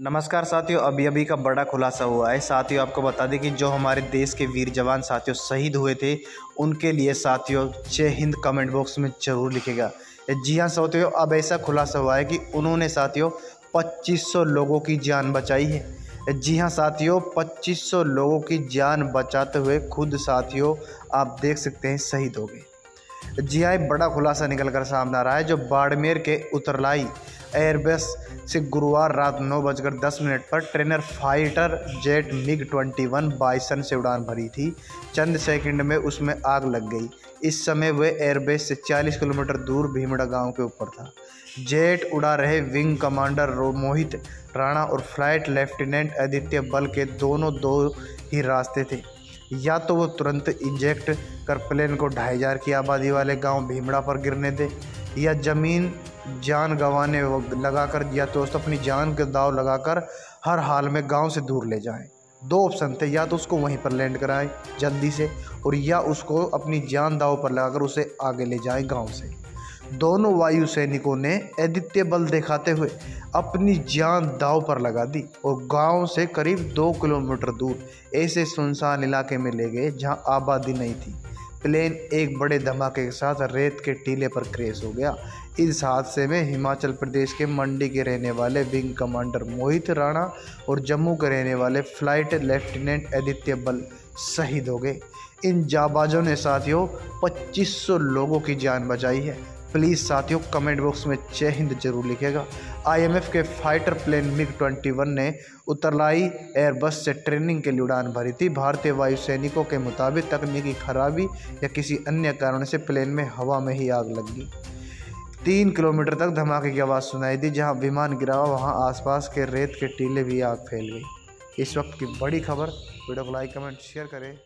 नमस्कार साथियों, अभी अभी का बड़ा खुलासा हुआ है। साथियों, आपको बता दें कि जो हमारे देश के वीर जवान साथियों शहीद हुए थे, उनके लिए साथियों जय हिंद कमेंट बॉक्स में ज़रूर लिखेगा। जी हाँ साथियों, अब ऐसा खुलासा हुआ है कि उन्होंने साथियों 2500 लोगों की जान बचाई है। जी हाँ साथियों 2500 लोगों की जान बचाते हुए खुद साथियों आप देख सकते हैं शहीद हो गए। जी हाँ बड़ा खुलासा निकल कर सामने आ रहा है, जो बाड़मेर के उतरलाई एयरबस से गुरुवार रात नौ बजकर दस मिनट पर trainer fighter jet MiG 21 Bison से उड़ान भरी थी। चंद सेकंड में उसमें आग लग गई। इस समय वह एयरबेस से 40 किलोमीटर दूर भीमड़ा गाँव के ऊपर था। जेट उड़ा रहे विंग कमांडर मोहित राणा और फ़्लाइट लेफ्टिनेंट आदित्य बल के दोनों दो ही रास्ते थे। या तो वो तुरंत इंजेक्ट कर प्लेन को ढाई हज़ार की आबादी वाले गाँव भीमड़ा पर गिरने दे या ज़मीन जान गंवाने लगाकर या तो अपनी जान के दाव लगाकर हर हाल में गाँव से दूर ले जाएँ। दो ऑप्शन थे, या तो उसको वहीं पर लैंड कराएँ जल्दी से, और या उसको अपनी जान दाव पर लगाकर उसे आगे ले जाएँ गाँव से। दोनों वायु सैनिकों ने आदित्य बल दिखाते हुए अपनी जान दाव पर लगा दी और गाँव से करीब दो किलोमीटर दूर ऐसे सुनसान इलाके में ले गए जहाँ आबादी नहीं थी। प्लेन एक बड़े धमाके के साथ रेत के टीले पर क्रेश हो गया। इस हादसे में हिमाचल प्रदेश के मंडी के रहने वाले विंग कमांडर मोहित राणा और जम्मू के रहने वाले फ़्लाइट लेफ्टिनेंट आदित्य बल शहीद हो गए। इन जाबाजों ने साथियों 2500 लोगों की जान बचाई है। प्लीज़ साथियों कमेंट बॉक्स में जय हिंद ज़रूर लिखेगा आईएमएफ के फाइटर प्लेन मिग 21 ने उतरलाई एयरबस से ट्रेनिंग के लिए उड़ान भरी थी। भारतीय वायु सैनिकों के मुताबिक तकनीकी खराबी या किसी अन्य कारण से प्लेन में हवा में ही आग लग गई। तीन किलोमीटर तक धमाके की आवाज़ सुनाई दी, जहाँ विमान गिरा वहाँ आसपास के रेत के टीले भी आग फैल गई। इस वक्त की बड़ी खबर, वीडियो को लाइक कमेंट शेयर करें।